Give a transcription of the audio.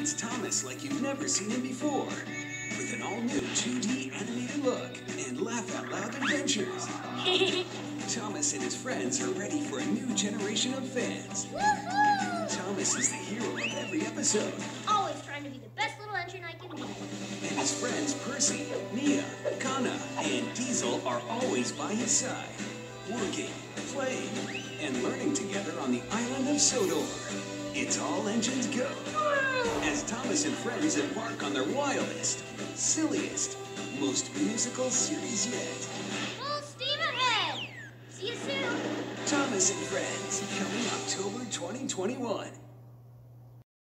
It's Thomas like you've never seen him before. With an all-new 2D animated look and laugh-out-loud adventures. Thomas and his friends are ready for a new generation of fans. Woohoo! Thomas is the hero of every episode. Always trying to be the best little engine I can be. And his friends Percy, Nia, Kana, and Diesel are always by his side. Working, playing, and learning together on the island of Sodor. It's all engines go. Thomas and friends embark on their wildest, silliest, most musical series yet. Full steam ahead! See you soon! Thomas and Friends, coming October 2021.